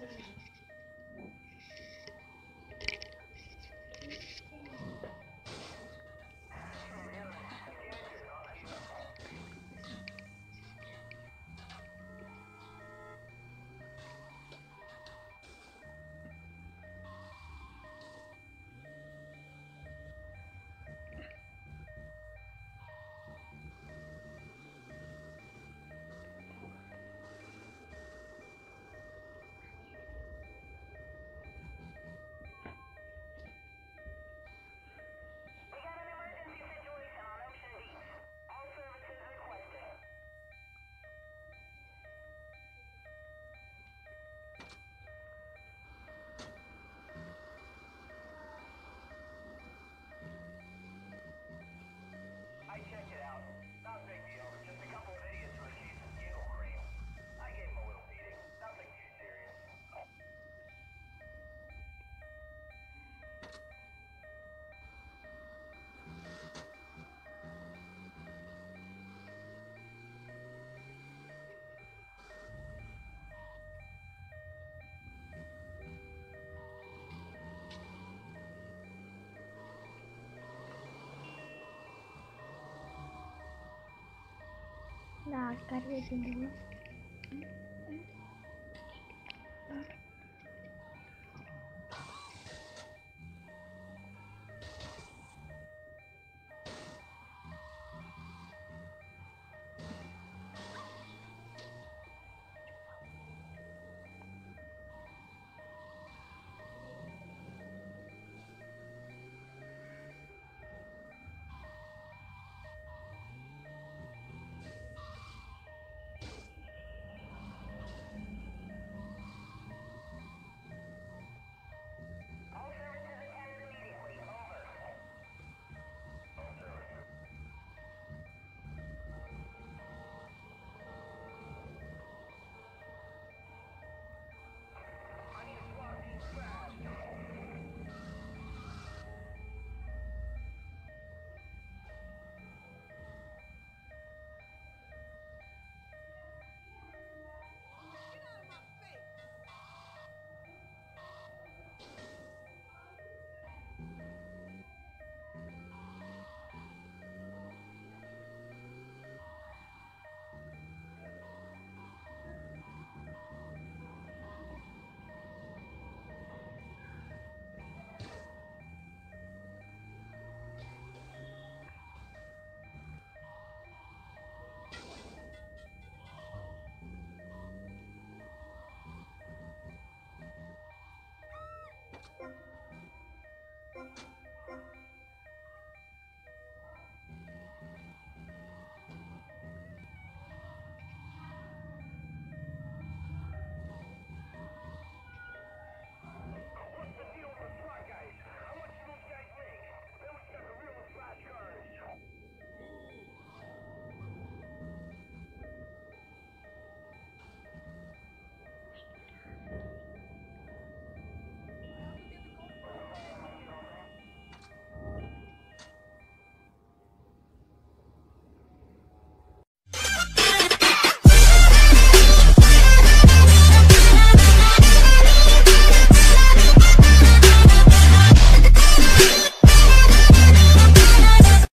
Thank you. ആൾക്കാർ വരുന്നുണ്ടല്ലോ.